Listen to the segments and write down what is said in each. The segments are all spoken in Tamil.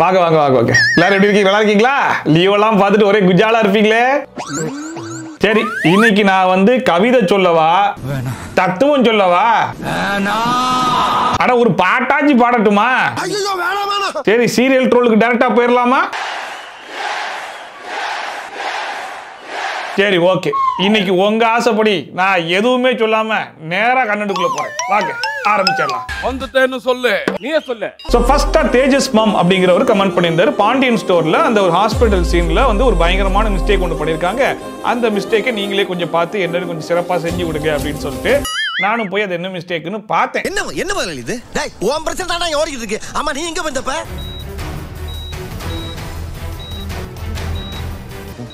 வாங்க வாங்க வாங்க ஓகே எல்லாரும் எப்படி இருக்கீங்க? நல்லா இருக்கீங்களா? லீவ் எல்லாம் பார்த்துட்டு ஒரே குஜாலா இருப்பீங்களே. சரி இன்னைக்கு நான் வந்து கவிதை சொல்லவா? தத்துவம் சொல்லவா? அட ஒரு பாட்டாச்சு பாடட்டுமா? சரி சீரியல் ட்ரோலுக்கு டைரக்டா போயிடலாமா சரி ஓகே இன்னைக்கு உங்க ஆசைப்படி நான் எதுவுமே சொல்லாம நேரா கண்ணடுக்குள்ள போறேன். வாங்க. ஆரம்பிச்சிடலாம். வந்துட்டேன்னு சொல்லு. நீயே சொல்லு. ஸோ ஃபர்ஸ்டா தேஜஸ் மம் அப்படிங்கிறவர் கமெண்ட் பண்ணியிருந்தாரு. பாண்டியன் ஸ்டோர்ல அந்த ஒரு ஹாஸ்பிட்டல் சீன்ல வந்து ஒரு பயங்கரமான மிஸ்டேக் ஒன்று பண்ணியிருக்காங்க. அந்த மிஸ்டேக்கை நீங்களே கொஞ்சம் பார்த்து என்னன்னு கொஞ்சம் சிறப்பா செஞ்சு கொடுங்க அப்படின்னு சொல்லிட்டு நானும் போய் அது என்ன மிஸ்டேக்னு பார்த்தேன். என்ன என்ன இது டேய் உன் பிரச்சனை தானே ஓடிக்கிட்டு இருக்கு. ஆமா நீ எங்க வந்தப்ப?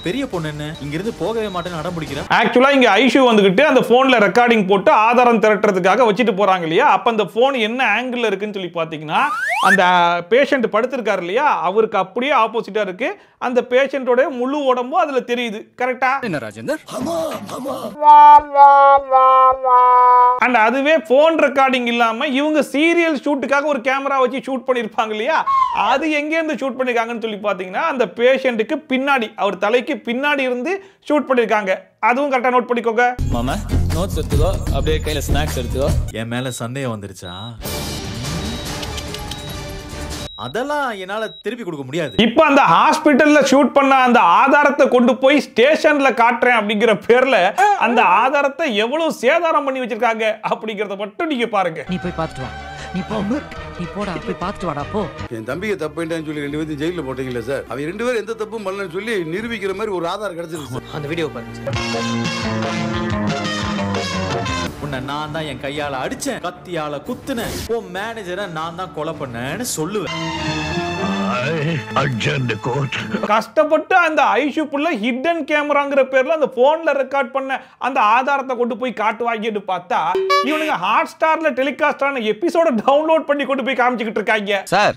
பெரிய பொண்ணு என்ன? இங்க இருந்து போகவே மாட்டேன்னு அடம் பிடிக்கிறேன் ஆக்சுவலா இங்க ஐஷு வந்துகிட்டு அந்த போன்ல ரெக்கார்டிங் போட்டு ஆதாரம் திரட்டுறதுக்காக வச்சுட்டு போறாங்க இல்லையா? அப்ப அந்த போன் என்ன ஆங்கிள் இருக்குன்னு சொல்லி பாத்தீங்கன்னா அந்த பேஷண்ட் படுத்திருக்காரு இல்லையா? அவருக்கு அப்படியே ஆப்போசிட்டா இருக்கு. அந்த பேஷண்டோட முழு உடம்பும் அதுல தெரியுது. கரெக்டா என்ன ராஜேந்தர்? அண்ட் அதுவே போன் ரெக்கார்டிங் இல்லாம இவங்க சீரியல் ஷூட்டுக்காக ஒரு கேமரா வச்சு ஷூட் பண்ணிருப்பாங்க இல்லையா? அது எங்க இருந்து ஷூட் பண்ணிருக்காங்கன்னு சொல்லி பாத்தீங்கன்னா அந்த பேஷண்ட்டுக்கு பின்னாடி அவர் தலைக்கு பின்னாடி இருந்து ஷூட் பண்ணிருக்காங்க. அதுவும் கரெக்டா நோட் பண்ணிக்கோங்க. மாமா நோட்ஸ் எடுத்துக்கோ. அப்படியே கையில ஸ்நாக்ஸ் எடுத்துக்கோ. என் மேல சந்தேகம் வந்துருச்சா? அதெல்லாம் என்னால திருப்பி கொடுக்க முடியாது. இப்போ அந்த ஹாஸ்பிட்டல்ல ஷூட் பண்ண அந்த ஆதாரத்தை கொண்டு போய் ஸ்டேஷன்ல காட்டுறேன் அப்படிங்கிற பேர்ல அந்த ஆதாரத்தை எவ்வளவு சேதாரம் பண்ணி வச்சிருக்காங்க அப்படிங்கறத மட்டும் நீங்க பாருங்க. நீ போய் பார்த்துட்டு வா. நீ போ நீ போடா போய் பார்த்துட்டு வாடா போ. என் தம்பியை தப்பு பண்ணிட்டான்னு சொல்லி ரெண்டு பேரும் ஜெயிலில் போட்டீங்களே சார்? அவங்க ரெண்டு பேரும் எந்த தப்பும் பண்ணலன்னு சொல்லி நிரூபிக்கிற மாதிரி ஒரு ஆதாரம் கிடைச்சிருக்கு சார். அந்த வீடியோ பாருங்க உன்னை நான் தான் என் கையால அடிச்சேன் கத்தியால குத்துனேன். உன் மேனேஜரை நான் தான் கொலை பண்ணேன்னு சொல்லுவேன். கஷ்டப்பட்டு அந்த ஐஷு புள்ள ஹிடன் கேமராங்கிற பேர்ல அந்த போன்ல ரெக்கார்ட் பண்ண அந்த ஆதாரத்தை கொண்டு போய் காட்டுவாங்கன்னு பார்த்தா இவனுங்க ஹாட் ஸ்டார்ல டெலிகாஸ்ட் ஆன எபிசோட டவுன்லோட் பண்ணி கொண்டு போய் காமிச்சுக்கிட்டு இருக்காங்க. சார்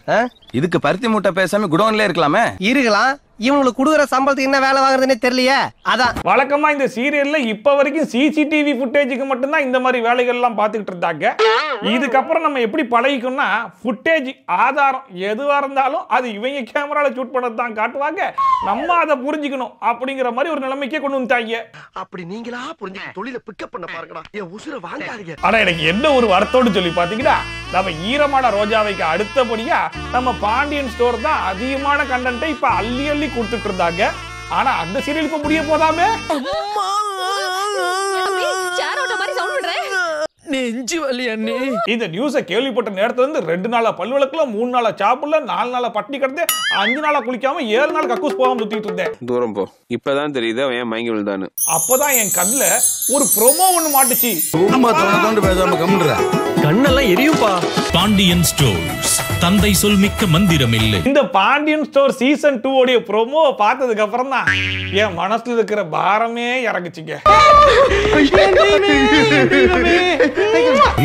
இதுக்கு பருத்தி மூட்டை பேசாம குடோன்ல இருக்கலாமே? இருக்கலாம். இவங்களுக்கு கொடுக்குற சம்பளத்துக்கு என்ன வேலை வாங்குறதுனே தெரியலையே. அதான். வழக்கமா இந்த சீரியல்ல இப்ப வரைக்கும் சிசிடிவி ஃபுட்டேஜுக்கு மட்டும்தான் இந்த மாதிரி வேலைகள் எல்லாம் பார்த்துக்கிட்டு இருந்தாங்க. இதுக்கப்புறம் நம்ம எப்படி பழகிக்கணும்னா ஃபுட்டேஜ் ஆதாரம் எதுவா இருந்தாலும் அது இவங்க கேமரால ஷூட் பண்ணது தான் காட்டுவாங்க. நம்ம அதை புரிஞ்சுக்கணும் அப்படிங்கிற மாதிரி ஒரு நிலைமைக்கே கொண்டு வந்துட்டாங்க. அப்படி நீங்களா புரிஞ்சு தொழில பிக்கப் பண்ண பாருங்கடா. என் உசுரை வாங்காதீங்க. ஆனா எனக்கு என்ன ஒரு வருத்தம்னு சொல்லி பாத்தீங்கன்னா நம்ம ஈரமான ரோஜாவைக்கு அடுத்தபடியா நம்ம பாண்டியன் ஸ்டோர் தான் அதிகமான கண்டென்ட்டை இப்ப அள்ளி அள்ளி கொடுத்துட்டு இருந்தாங்க. ஆனா அந்த சீரியல் இப்ப முடிய போதாமே? நெஞ்சு வலி அண்ணே. இந்த நியூஸை கேள்விப்பட்ட நேரத்துல இருந்து ரெண்டு நாளா பல் விளக்குல மூணு நாளா சாப்பிடல நாலு நாளா பட்டினி கிடந்து அஞ்சு நாளா குளிக்காம ஏழு நாள் கக்கூஸ் போகாம சுத்திட்டு இருந்தேன். தூரம் போ. இப்பதான் தெரியுது அவன் ஏன் மயங்கி விழுந்தான்னு. அப்பதான் என் கண்ணுல ஒரு ப்ரோமோ ஒண்ணு மாட்டுச்சு. பேசாம கம்முடுற கண்ணெல்லாம் எரியும்பா. பாண்டியன் ஸ்டோர்ஸ் தந்தை சொல் மிக்க மந்திரமில்லை இந்த பாண்டியன் ஸ்டோர் சீசன் டூ உடைய ப்ரோமோவை பார்த்ததுக்கு அப்புறம் தான் என் மனசுல இருக்கிற பாரமே இறங்குச்சுங்க.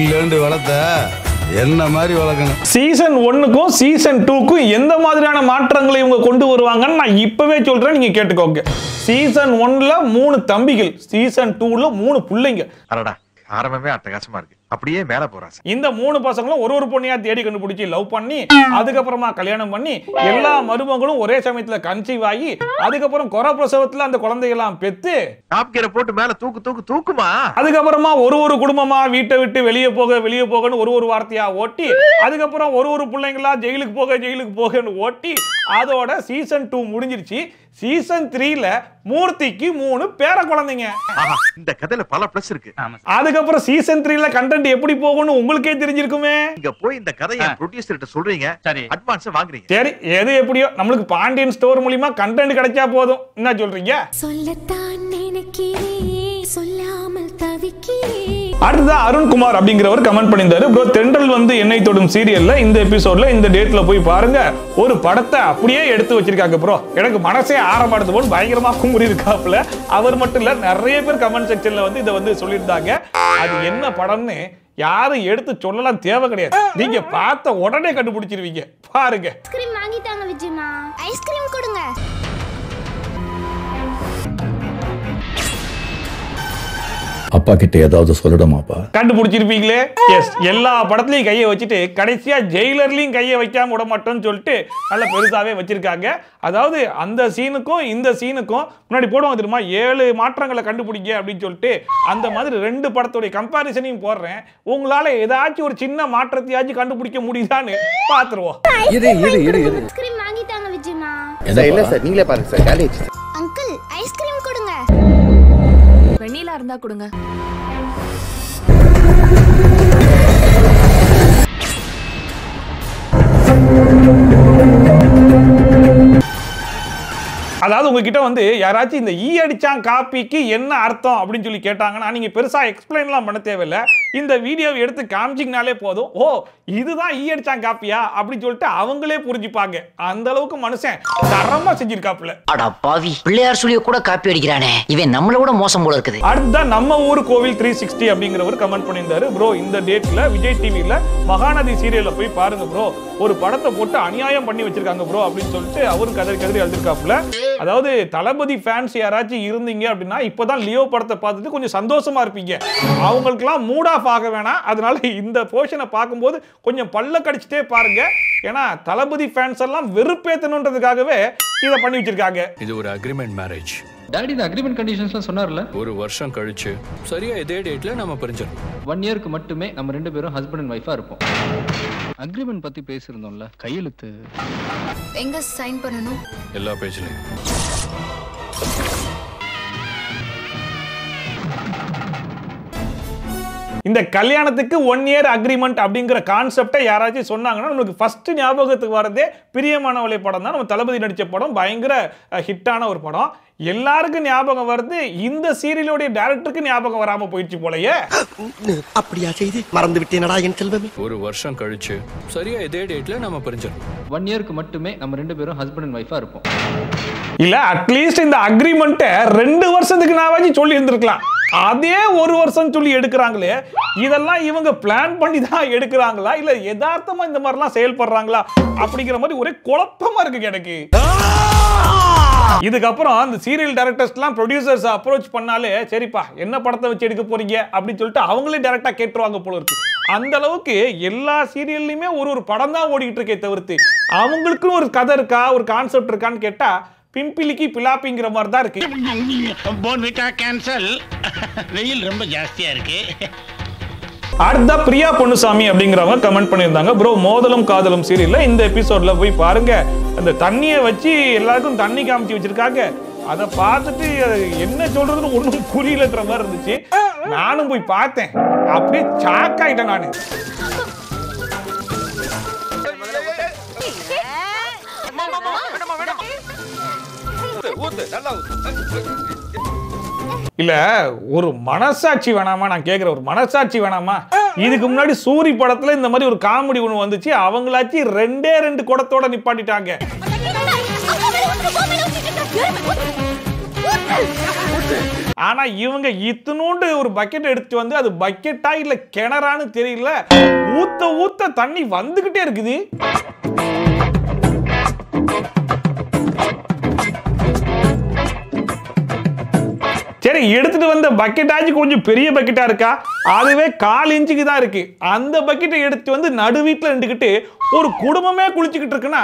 இல்லைண்டு வளர்த்த என்ன மாதிரி வளர்க்கணும்? சீசன் ஒன்னுக்கும் சீசன் டூக்கும் எந்த மாதிரியான மாற்றங்களை இவங்க கொண்டு வருவாங்கன்னு நான் இப்பவே சொல்றேன் நீங்க கேட்டுக்கோங்க. சீசன் ஒன்ல மூணு தம்பிகள் சீசன் டூல மூணு பிள்ளைங்க. அடடா ஆரம்பமே அட்டகாசமா இருக்கு. அப்படியே மேல போறான் இந்த மூணு பசங்களும் ஒரு ஒரு பொண்ணையா தேடி கண்டுபிடிச்சி லவ் பண்ணி அதுக்கப்புறமா கல்யாணம் பண்ணி எல்லா மருமகளும் ஒரே சமயத்துல கன்சீவ் ஆகி அதுக்கப்புறம் குறை பிரசவத்துல அந்த குழந்தைகள்லாம் பெத்து டாப்கியரை போட்டு மேல தூக்கு தூக்கு தூக்குமா? அதுக்கப்புறமா ஒரு ஒரு குடும்பமா வீட்டை விட்டு வெளியே போக வெளியே போகன்னு ஒரு ஒரு வார்த்தையா ஓட்டி அதுக்கப்புறம் ஒரு ஒரு பிள்ளைங்களா ஜெயிலுக்கு போக ஜெயிலுக்கு போகன்னு ஓட்டி அதோட சீசன் டூ முடிஞ்சிருச்சு. சீசன் த்ரீல மூர்த்திக்கு மூணு பேர குழந்தைங்க. இந்த கதையில பல பிளஸ் இருக்கு. அதுக்கப்புறம் சீசன் த்ரீல கண்டென்ட் எப்படி போகும்னு உங்களுக்கே தெரிஞ்சிருக்குமே. இங்க போய் இந்த கதையை ப்ரொடியூசர் கிட்ட சொல்றீங்க. சரி. அட்வான்ஸ் வாங்குறீங்க. சரி எது எப்படியோ நம்மளுக்கு பாண்டியன் ஸ்டோர் மூலியமா கண்டென்ட் கிடைச்சா போதும். என்ன சொல்றீங்க? சொல்லத்தான் நினைக்கிறேன். சொல்லாமல் தவிக்கிறேன். அடுத்ததா அருண்குமார் அப்படிங்கிறவர் கமெண்ட் பண்ணியிருந்தாரு. ப்ரோ தென்றல் வந்து என்னை தொடும் சீரியல்ல இந்த எபிசோட்ல இந்த டேட்ல போய் பாருங்க. ஒரு படத்தை அப்படியே எடுத்து வச்சிருக்காங்க ப்ரோ எனக்கு மனசே ஆரம்பாடுது போல் பயங்கரமா குமுறி இருக்காப்புல. அவர் மட்டும் இல்ல நிறைய பேர் கமெண்ட் செக்ஷன்ல வந்து இதை வந்து சொல்லியிருந்தாங்க. அது என்ன படம்னு யாரும் எடுத்து சொல்லலாம் தேவை கிடையாது. நீங்க பார்த்த உடனே கண்டுபிடிச்சிருவீங்க. பாருங்க. ஐஸ்கிரீம் வாங்கிட்டாங்க விஜயமா. ஐஸ்கிரீம் கொடுங்க. அப்பா கிட்ட ஏதாவது சொல்லணுமாப்பா? கண்டுபிடிச்சிருப்பீங்களே? எஸ் எல்லா படத்துலயும் கையை வச்சுட்டு கடைசியா ஜெயிலர்லயும் கையை வைக்காம விட மாட்டோம்னு சொல்லிட்டு நல்ல பெருசாவே வச்சிருக்காங்க. அதாவது அந்த சீனுக்கும் இந்த சீனுக்கும் முன்னாடி போடுவாங்க தெரியுமா? ஏழு மாற்றங்களை கண்டுபிடிங்க அப்படின்னு சொல்லிட்டு அந்த மாதிரி ரெண்டு படத்துடைய கம்பாரிசனையும் போடுறேன். உங்களால ஏதாச்சும் ஒரு சின்ன மாற்றத்தையாச்சும் கண்டுபிடிக்க முடியுதான்னு பாத்துருவோம் ஐஸ்கிரீம் வாங்கி தாங்க விஜயண்ணா சார் இல்ல சார். நீங்களே பாருங்க சார். காலேஜ் வெண்ணிலா இருந்தா கொடுங்க. அதாவது உங்ககிட்ட வந்து யாராச்சும் இந்த ஈ அடிச்சான் காப்பிக்கு என்ன அர்த்தம் அப்படின்னு சொல்லி கேட்டாங்கன்னா நீங்க பெருசா எக்ஸ்பிளைன்லாம் பண்ண தேவையில்ல. இந்த வீடியோவை எடுத்து காமிச்சிங்கனாலே போதும். ஓ இதுதான் ஈ அடிச்சான் காப்பியா? அப்படின்னு சொல்லிட்டு அவங்களே புரிஞ்சுப்பாங்க. அந்த அளவுக்கு மனுஷன் தரமா செஞ்சிருக்காப்புல. அடா பாவி. பிள்ளையார் சொல்லிய கூட காப்பி அடிக்கிறானே. இவன் நம்மள விட மோசம் போல இருக்குது. அடுத்த நம்ம ஊர் கோவில் த்ரீ சிக்ஸ்டி அப்படிங்கிறவர் கமெண்ட் பண்ணியிருந்தாரு. ப்ரோ இந்த டேட்ல விஜய் டிவில மகாநதி சீரியல்ல போய் பாருங்க ப்ரோ ஒரு படத்தை போட்டு அநியாயம் பண்ணி வச்சிருக்காங்க ப்ரோ அப்படின்னு சொல்லிட்டு அவரும் கதறி கதறி எழுதிருக்காப்புல அதாவது தளபதி ஃபேன்ஸ் யாராச்சும் இருந்தீங்க அப்படின்னா இப்பதான் லியோ படத்தை பார்த்துட்டு கொஞ்சம் சந்தோஷமா இருப்பீங்க. அவங்களுக்குலாம் மூட் ஆஃப் ஆக வேணாம். அதனால இந்த போர்ஷனை பார்க்கும்போது கொஞ்சம் பல்ல கடிச்சிட்டே பாருங்க. ஏன்னா தளபதி ஃபேன்ஸ் எல்லாம் வெறுப்பேத்தணுன்றதுக்காகவே இதை பண்ணி வச்சிருக்காங்க. இது ஒரு அக்ரிமெண்ட் மேரேஜ் டாடி இந்த அக்ரிமெண்ட் கண்டிஷன்ஸ்லாம் சொன்னார்ல? ஒரு வருஷம் கழிச்சு. சரியா இதே டேட்ல நம்ம பிரிஞ்சிடணும். ஒன் இயர்க்கு மட்டுமே நம்ம ரெண்டு பேரும் ஹஸ்பண்ட் அண்ட் ஒய்ஃபா இருப்போம். அக்ரிமெண்ட் பத்தி பேசியிருந்தோம்ல கையெழுத்து. எங்க சைன் பண்ணணும்? எல்லா பேஜ்லயும் இந்த கல்யாணத்துக்கு ஒன் இயர் அக்ரிமெண்ட் அப்படிங்கிற கான்செப்டை யாராச்சும் சொன்னாங்கன்னா நம்மளுக்கு ஃபர்ஸ்ட் ஞாபகத்துக்கு வரதே பிரியமானவளை படம் தான் நம்ம தளபதி நடித்த படம் பயங்கர ஹிட்டான ஒரு படம். எல்லாருக்கும் ஞாபகம் வருது இந்த சீரியலுடைய டேரக்டருக்கு ஞாபகம் வராம போயிடுச்சு போலயே. அப்படியா செய்தி? மறந்து விட்டேனடா என் செல்வமே. ஒரு வருஷம் கழிச்சு. சரியா இதே டேட்ல நம்ம பிரிஞ்சிடணும் ஒன் இயர்க்கு மட்டுமே நம்ம ரெண்டு பேரும் ஹஸ்பண்ட் அண்ட் ஒய்ஃபா இருப்போம். இல்ல அட்லீஸ்ட் இந்த அக்ரிமெண்ட்டை ரெண்டு வருஷத்துக்கு நான் சொல்லி இருந்திருக்கலாம். அதே ஒரு வருஷம் சொல்லி எடுக்கிறாங்களே இதெல்லாம் இவங்க பிளான் பண்ணி தான் எடுக்கிறாங்களா? இல்ல யதார்த்தமா இந்த மாதிரிலாம் செயல்படுறாங்களா? அப்படிங்கிற மாதிரி ஒரே குழப்பமா இருக்கு எனக்கு. இதுக்கப்புறம் அந்த சீரியல் டேரக்டர்ஸ்லாம் ப்ரொடியூசர்ஸ் அப்ரோச் பண்ணாலே சரிப்பா என்ன படத்தை வச்சு எடுக்க போறீங்க அப்படின்னு சொல்லிட்டு அவங்களே டைரக்டா கேட்டுருவாங்க போல இருக்கு அந்த அளவுக்கு எல்லா சீரியல்லையுமே ஒரு ஒரு படம் தான் ஓடிக்கிட்டு இருக்கே தவிர்த்து அவங்களுக்குன்னு ஒரு கதை இருக்கா ஒரு கான்செப்ட் இருக்கான்னு கேட்டா பிம்பிலிக்கு பிலாப்பிங்கிற மாதிரி தான் இருக்கு போன்விட்டா கேன்சல் வெயில் ரொம்ப ஜாஸ்தியா இருக்கு அடுத்த பிரியா பொன்னுசாமி அப்படிங்கிறவங்க கமெண்ட் பண்ணியிருந்தாங்க ப்ரோ மோதலும் காதலும் சீரியல்ல இந்த எபிசோட்ல போய் பாருங்க அந்த தண்ணியை வச்சு எல்லாருக்கும் தண்ணி காமிச்சு வச்சிருக்காங்க அதை பார்த்துட்டு என்ன சொல்றதுன்னு ஒன்றும் புரியலன்ற மாதிரி இருந்துச்சு நானும் போய் பார்த்தேன் அப்படியே சாக் ஆயிட்டேன் நான் இல்ல ஒரு மனசாட்சி வேணாமா? நான் கேக்குற ஒரு மனசாட்சி வேணாமா? இதுக்கு முன்னாடி சூரி படத்துல இந்த மாதிரி ஒரு காமெடி ஒண்ணு வந்துச்சு. அவங்களாச்சு ரெண்டே ரெண்டு குடத்தோட நிப்பாட்டிட்டாங்க. ஆனா இவங்க இத்தினூண்டு ஒரு பக்கெட் எடுத்து வந்து அது பக்கெட்டா இல்ல கிணறான்னு தெரியல ஊத்த ஊத்த தண்ணி வந்துகிட்டே இருக்குது. சரி எடுத்துட்டு வந்த பக்கெட்டாச்சு கொஞ்சம் பெரிய பக்கெட்டா இருக்கா? அதுவே கால் இன்ச்சுக்கு தான் இருக்கு. அந்த பக்கெட்டை எடுத்து வந்து நடு வீட்டுல நின்றுக்கிட்டு ஒரு குடும்பமே குளிச்சுக்கிட்டு இருக்குன்னா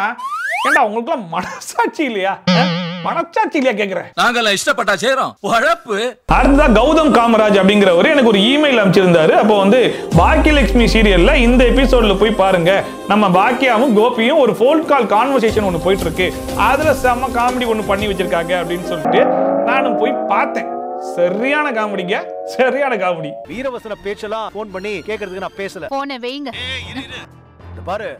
ஏண்டா உங்களுக்குலாம் மனசாட்சி இல்லையா? அஹ்? மனசாட்சி இல்லையா கேக்குறேன்? நாங்கெல்லாம் இஷ்டப்பட்டா செய்றோம். உழப்பு. அடுத்ததா கௌதம் காமராஜ் அப்படிங்கிறவர் எனக்கு ஒரு இமெயில் அனுப்பிச்சிருந்தாரு. அப்போ வந்து பாக்கியலட்சுமி சீரியல்ல இந்த எபிசோட்ல போய் பாருங்க. நம்ம பாக்கியாவும் கோபியும் ஒரு ஃபோன் கால் கான்வர்சேஷன் ஒன்று போயிட்டு இருக்கு. அதுல செம்ம காமெடி ஒன்று பண்ணி வச்சிருக்காங்க அப்படின்னு சொல்லிட்டு நானும் போய் பார்த்தேன். சரியான காமெடிங்க சரியான காமெடி. வீரவசன பேச்செல்லாம் போன் பண்ணி கேக்குறதுக்கு நான் பேசல. போனை வைங்க. பாரு.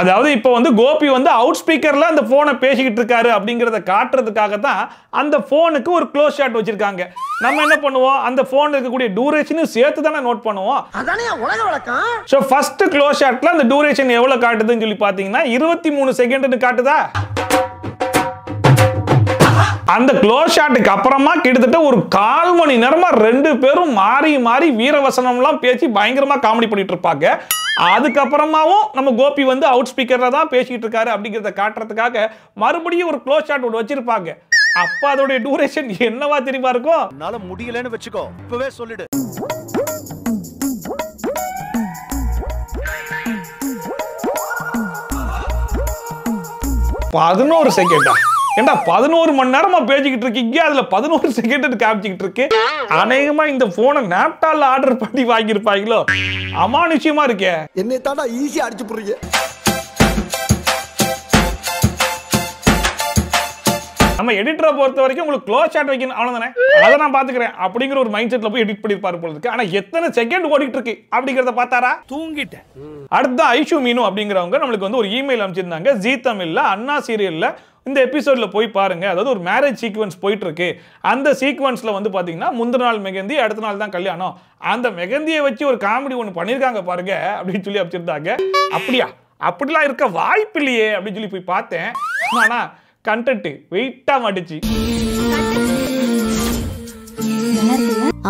அதாவது இப்போ வந்து கோபி வந்து அவுட் ஸ்பீக்கர்ல அந்த போனை பேசிக்கிட்டு இருக்காரு அப்படிங்கிறத காட்டுறதுக்காக தான் அந்த போனுக்கு ஒரு க்ளோஸ் ஷாட் வச்சிருக்காங்க. நம்ம என்ன பண்ணுவோம்? அந்த போன் இருக்கக்கூடிய டூரேஷனும் சேர்த்து தானே நோட் பண்ணுவோம். அதானே உலக வழக்கம்? ஸோ ஃபர்ஸ்ட் க்ளோஸ் ஷாட்ல அந்த டூரேஷன் எவ்வளவு காட்டுதுன்னு சொல்லி பார்த்தீங்கன்னா இருபத்தி மூணு செகண்ட்னு காட்டுதா? அந்த க்ளோஸ் ஷாட்டுக்கு அப்புறமா கிட்டத்தட்ட ஒரு கால் மணி நேரமா ரெண்டு பேரும் மாறி மாறி வீரவசனம்லாம் பேசி பயங்கரமா காமெடி பண்ணிட்டு இருப்பாங்க. அதுக்கப்புறமாவும் நம்ம கோபி வந்து அவுட் ஸ்பீக்கர்ல தான் பேசிக்கிட்டு இருக்காரு அப்படிங்கிறத காட்டுறதுக்காக மறுபடியும் ஒரு க்ளோஸ் ஷாட் ஒன்று வச்சிருப்பாங்க. அப்ப அதோடைய டூரேஷன் என்னவா தெரியுமா இருக்கும்? என்னால முடியலன்னு வச்சுக்கோ. இப்பவே சொல்லிடு. பதினோரு செகண்டா ஏண்டா பதினோரு மணி நேரமா பேசிக்கிட்டு இருக்கீங்க? அதுல பதினோரு செகண்ட் காமிச்சிக்கிட்டு இருக்கு. அநேகமா இந்த போனை நாப்டால ஆர்டர் பண்ணி வாங்கியிருப்பாங்களோ? அமானுஷ்யமா இருக்கே. என்னை தாண்டா ஈஸியா அடிச்சு போடுறீங்க. நம்ம எடிட்டரை பொறுத்த வரைக்கும் உங்களுக்கு க்ளோஸ் ஷாட் வைக்கணும். அவ்வளவுதானே? அதை நான் பாத்துக்கிறேன். அப்படிங்கிற ஒரு மைண்ட் செட்ல போய் எடிட் பண்ணிருப்பாரு போல இருக்கு. ஆனா எத்தனை செகண்ட் ஓடிட்டு இருக்கு அப்படிங்கறத பார்த்தாரா? தூங்கிட்டேன். அடுத்த ஐஷு மீனு அப்படிங்கிறவங்க நம்மளுக்கு வந்து ஒரு இமெயில் அனுப்பிச்சிருந்தாங்க. ஜீ தமிழ்ல அண்ணா சீரியல்ல இந்த எபிசோட்ல போய் பாருங்க. அதாவது ஒரு மேரேஜ் சீக்வன்ஸ் போயிட்டு இருக்கு அந்த சீக்வன்ஸில் வந்து பார்த்தீங்கன்னா முந்தின நாள் மெகந்தி அடுத்த நாள் தான் கல்யாணம். அந்த மெகந்தியை வச்சு ஒரு காமெடி ஒன்று பண்ணியிருக்காங்க பாருங்க அப்படின்னு சொல்லி அமைச்சிருந்தாங்க அப்படியா? அப்படிலாம் இருக்க வாய்ப்பு இல்லையே அப்படின்னு சொல்லி போய் பார்த்தேன். ஆனா கண்டென்ட் வெயிட்டா மாட்டுச்சு.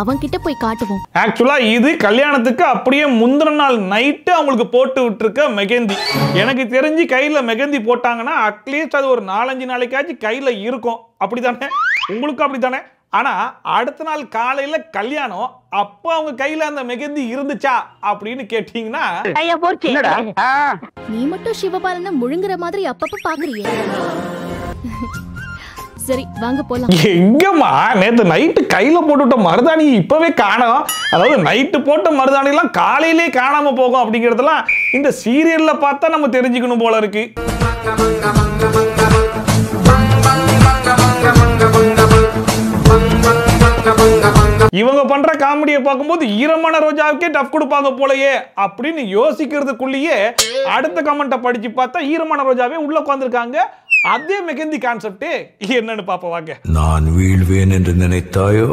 அவன் கிட்ட போய் காட்டுவோம். ஆக்சுவலா இது கல்யாணத்துக்கு அப்படியே முந்தின நாள் நைட்டு அவங்களுக்கு போட்டு விட்டுருக்க மெகந்தி. எனக்கு தெரிஞ்சு கையில மெகந்தி போட்டாங்கன்னா அட்லீஸ்ட் அது ஒரு நாலஞ்சு நாளைக்காச்சும் கையில இருக்கும். அப்படிதானே? உங்களுக்கும் அப்படித்தானே ஆனா அடுத்த நாள் காலையில கல்யாணம் அப்ப அவங்க கையில அந்த மெகந்தி இருந்துச்சா அப்படின்னு கேட்டீங்கன்னா நீ மட்டும் சிவபாலனை முழுங்குற மாதிரி அப்பப்ப பாக்குறியே. சரி வாங்க போலாம். எங்கம்மா? நேத்து நைட்டு கையில போட்டுவிட்ட மருதாணி இப்பவே காணோம். அதாவது நைட்டு போட்ட மருதாணி எல்லாம் காலையிலே காணாம போகும் அப்படிங்கறதெல்லாம் இந்த சீரியல்ல பார்த்தா நம்ம தெரிஞ்சுக்கணும் போல இருக்கு. இவங்க பண்ற காமெடியை பார்க்கும்போது ஈரமான ரோஜாவுக்கே டஃப் கொடுப்பாங்க போலயே அப்படின்னு யோசிக்கிறதுக்குள்ளேயே அடுத்த கமெண்ட்டை படிச்சு பார்த்தா ஈரமான ரோஜாவே உள்ள உட்காந்துருக்காங்க அதே மெகந்தி கான்செப்ட் என்னன்னு பாப்ப வாங்க. நான் வீழ்வேன் என்று நினைத்தாயோ?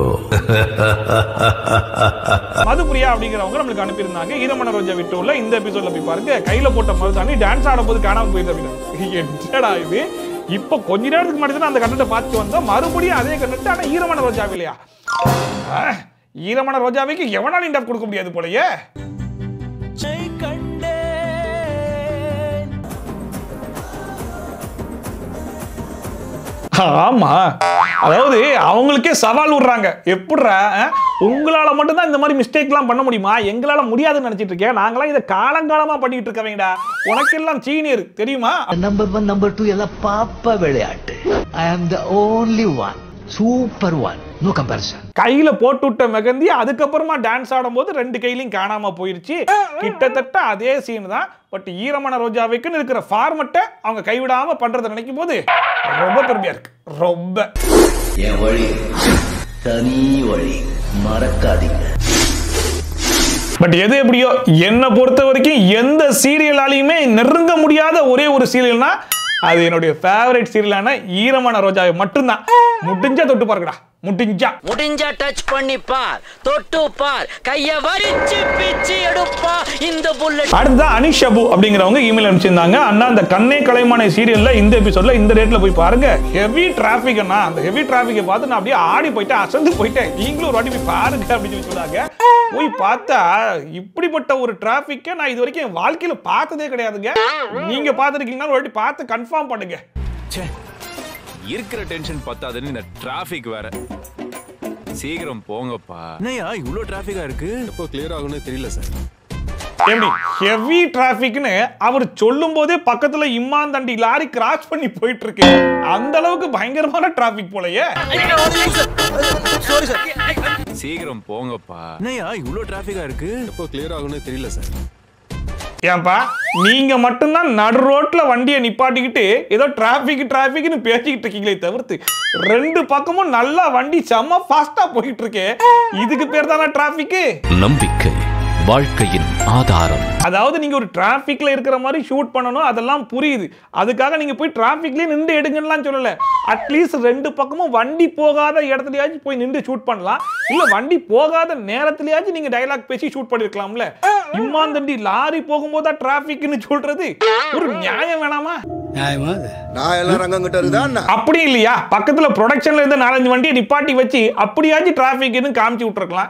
மதுப்பிரியா அப்படிங்கிறவங்க நம்மளுக்கு அனுப்பியிருந்தாங்க. ஈரமண ரோஜா விட்டு உள்ள இந்த எபிசோட்ல போய் பாருங்க கையில போட்ட மருதாணி டான்ஸ் ஆடும்போது காணாம போயிடுது அப்படின்னு என்னடா இது? இப்போ கொஞ்ச நேரத்துக்கு முன்னாடி தான் அந்த கண்டத்தை பார்த்து வந்தோம். மறுபடியும் அதே கண்டத்தை ஆனா ஈரமண ரோஜா இல்லையா ஆஹ், ஈரமண ரோஜாவைக்கு எவனாலும் இண்டப் கொடுக்க முடியாது போலயே. ஆமா. அதாவது அவங்களுக்கே சவால் விடுறாங்க. எப்படிடா உங்களால மட்டும்தான் இந்த மாதிரி மிஸ்டேக்லாம் பண்ண முடியுமா? எங்களால முடியாதுன்னு நினைச்சிட்டு இருக்கேன். நாங்களாம் இதை காலங்காலமா பண்ணிட்டு இருக்கவங்கடா. உனக்கெல்லாம் சீனியர் தெரியுமா? நம்பர் ஒன் நம்பர் டூ எல்லாம் பாப்ப விளையாட்டு. I am the only one super one no comparison கையில போட்டு விட்ட மெகந்தி அதுக்கப்புறமா டான்ஸ் ஆடும்போது ரெண்டு கையிலையும் காணாம போயிருச்சு. கிட்டத்தட்ட அதே சீன் தான். பட் ஈரமான ரோஜாவைக்குன்னு இருக்கிற ஃபார்மட்டை அவங்க கைவிடாம பண்றதை நினைக்கும் போது ரொம்ப பெருமையா இருக்கு. ரொம்ப. என் வழி தனி வழி. மறக்காதீங்க. பட் எது எப்படியோ என்னை பொறுத்த வரைக்கும் எந்த சீரியலாலையுமே நெருங்க முடியாத ஒரே ஒரு சீரியல்னா அது என்னுடைய ஃபேவரட் சீரியலான ஈரமான ரோஜாவை மட்டும்தான். முடிஞ்சா தொட்டு பாருங்கடா முடிஞ்சா. முடிஞ்சா டச் பண்ணி பார் தொட்டு பார் கைய வரிச்சு பிச்சு எடுப்பா இந்த புல்லட் அடுத்ததா அனிஷ் அபு அப்படிங்கிறவங்க இமெயில் அனுப்பிச்சிருந்தாங்க. அண்ணா அந்த கண்ணே கலைமான சீரியல்ல இந்த எபிசோட்ல இந்த ரேட்ல போய் பாருங்க. ஹெவி டிராபிக் அண்ணா. அந்த ஹெவி டிராபிக்கை பார்த்து நான் அப்படியே ஆடி போயிட்டேன் அசந்து போயிட்டேன். நீங்களும் ஒரு வாட்டி போய் பாருங்க அப்படின்னு சொல்லி சொன்னாங்க. போய் பார்த்தா இப்படிப்பட்ட ஒரு டிராபிக்கை நான் இது வரைக்கும் என் வாழ்க்கையில பார்த்ததே கிடையாதுங்க. நீங்க பார்த்துருக்கீங்கன்னா ஒரு வாட்டி பார்த்து கன்ஃபார்ம் பண்ணுங்க. இருக்கிற டென்ஷன் பத்தாதுன்னு இந்த டிராபிக் வேற. சீக்கிரம் போங்கப்பா. என்னையா இவ்வளோ டிராபிக்கா இருக்கு? எப்போ கிளியர் ஆகும்னு தெரியல சார் எப்படி? ஹெவி டிராபிக்னு அவர் சொல்லும் போதே பக்கத்துல இம்மாந்தண்டி லாரி கிராஸ் பண்ணி போயிட்டு இருக்கு அந்த அளவுக்கு பயங்கரமான டிராபிக் போலயே. சீக்கிரம் போங்கப்பா என்னையா இவ்வளோ டிராபிக்கா இருக்கு? எப்போ கிளியர் ஆகும்னு தெரியல சார் ஏன்பா? நீங்க மட்டும்தான் நடு ரோட்ல வண்டியை நிப்பாட்டிக்கிட்டு ஏதோ டிராபிக் டிராபிக்னு பேசிக்கிட்டு இருக்கீங்களே தவிர்த்து ரெண்டு பக்கமும் நல்லா வண்டி செம்ம ஃபாஸ்டா போயிட்டு இருக்கே. இதுக்கு பேர் தானே டிராபிக் நம்பிக்கை. வாழ்க்கையின் ஆதாரம். அதாவது நீங்க ஒரு டிராபிக்ல இருக்கிற மாதிரி ஷூட் பண்ணணும் அதெல்லாம் புரியுது. அதுக்காக நீங்க போய் டிராபிக்லயே நின்று எடுங்கலாம் சொல்லல. அட்லீஸ்ட் ரெண்டு பக்கமும் வண்டி போகாத இடத்துலயாச்சும் போய் நின்று ஷூட் பண்ணலாம். இல்ல வண்டி போகாத நேரத்திலயாச்சும் நீங்க டயலாக் பேசி ஷூட் பண்ணிருக்கலாம்ல. இம்மாந்தண்டி லாரி போகும்போதா டிராபிக்னு சொல்றது. ஒரு நியாயம் வேணாமா? நியாயமா நான் எல்லாம் ரங்கங்கிட்ட இருக்குதான் அப்படி இல்லையா? பக்கத்துல ப்ரொடக்ஷன்ல இருந்து நாலஞ்சு வண்டியை நிப்பாட்டி வச்சு அப்படியாச்சும் டிராபிக்னு காமிச்சு விட்டுருக்கலாம்.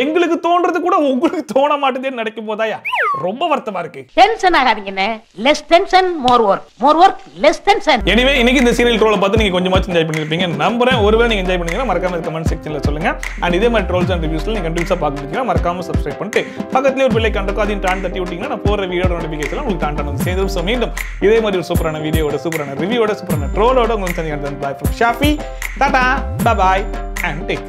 எங்களுக்கு தோன்றது கூட உங்களுக்கு தோண மாட்டேதுன்னு நினைக்கும் போதாயா ரொம்ப வருத்தமா இருக்கு. Tension ஆகாதீங்கண்ணே less tension more work more work less tension anyway இன்னைக்கு இந்த சீரியல் ட்ரோலை பார்த்து நீங்க கொஞ்சமாச்சும் என்ஜாய் பண்ணிருப்பீங்க. நம்புறேன். ஒருவேளை நீங்க என்ஜாய் பண்ணீங்கன்னா மறக்காம கமெண்ட் செக்ஷன்ல சொல்லுங்க. அண்ட் இதே மாதிரி ட்ரோல்ஸ் அண்ட் ரிவ்யூஸ்ல நீங்க கண்டிப்பா பார்க்க மறக்காம சப்ஸ்கிரைப் பண்ணிட்டு பக்கத்துல ஒரு பிள்ளை கண்டிப்பா அதையும் டான் தட்டி விட்டீங்கன்னா நான் போற வீடியோ நோட்டிபிகேஷன் உங்களுக்கு டான் சேர்ந்து மீண்டும் இதே மாதிரி ஒரு சூப்பரான வீடியோட சூப்பரான റിവ്യൂടെ സൂപ്പർ ട്രോളോടെ ഒന്നും bye from Shafi tata bye bye and take